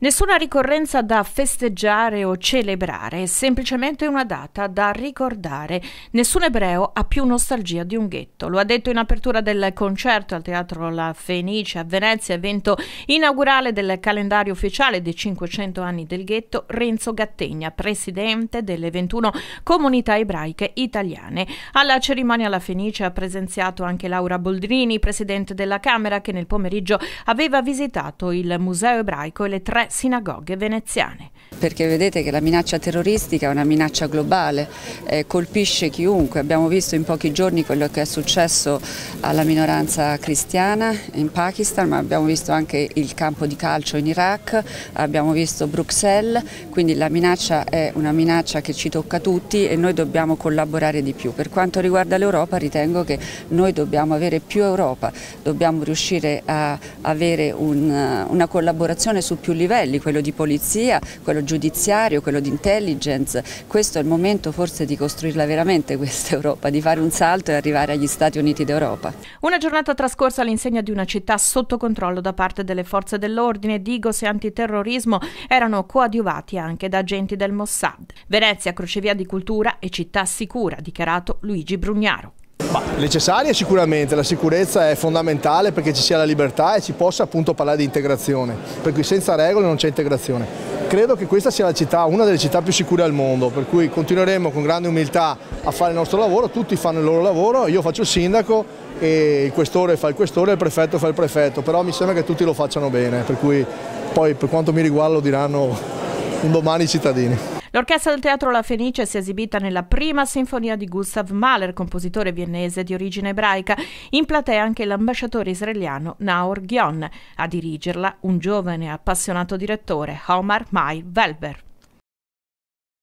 Nessuna ricorrenza da festeggiare o celebrare, semplicemente una data da ricordare. Nessun ebreo ha più nostalgia di un ghetto. Lo ha detto in apertura del concerto al Teatro La Fenice a Venezia, evento inaugurale del calendario ufficiale dei 500 anni del ghetto, Renzo Gattegna, presidente delle 21 comunità ebraiche italiane. Alla cerimonia La Fenice ha presenziato anche Laura Boldrini, presidente della Camera, che nel pomeriggio aveva visitato il Museo ebraico e le tre sinagoghe veneziane. Perché vedete che la minaccia terroristica è una minaccia globale, eh, colpisce chiunque. Abbiamo visto in pochi giorni quello che è successo alla minoranza cristiana in Pakistan, ma abbiamo visto anche il campo di calcio in Iraq, abbiamo visto Bruxelles, quindi la minaccia è una minaccia che ci tocca tutti e noi dobbiamo collaborare di più. Per quanto riguarda l'Europa ritengo che noi dobbiamo avere più Europa, dobbiamo riuscire a avere un, una collaborazione su più livelli, quello di polizia, quello giudiziario, quello di intelligence. Questo è il momento forse di costruirla veramente questa Europa, di fare un salto e arrivare agli Stati Uniti d'Europa. Una giornata trascorsa all'insegna di una città sotto controllo da parte delle forze dell'ordine, Digos e antiterrorismo erano coadiuvati anche da agenti del Mossad. Venezia, crocevia di cultura e città sicura, ha dichiarato Luigi Brugnaro. Ma necessaria sicuramente, la sicurezza è fondamentale perché ci sia la libertà e si possa appunto parlare di integrazione, per cui senza regole non c'è integrazione. Credo che questa sia città, una delle città più sicure al mondo, per cui continueremo con grande umiltà a fare il nostro lavoro, tutti fanno il loro lavoro, io faccio il sindaco e il questore fa il questore il prefetto fa il prefetto, però mi sembra che tutti lo facciano bene, per cui poi per quanto mi riguarda lo diranno un domani i cittadini. L'orchestra del Teatro La Fenice si è esibita nella prima sinfonia di Gustav Mahler, compositore viennese di origine ebraica. In platea anche l'ambasciatore israeliano Naor Gion. A dirigerla un giovane appassionato direttore, Omar Mai Velber.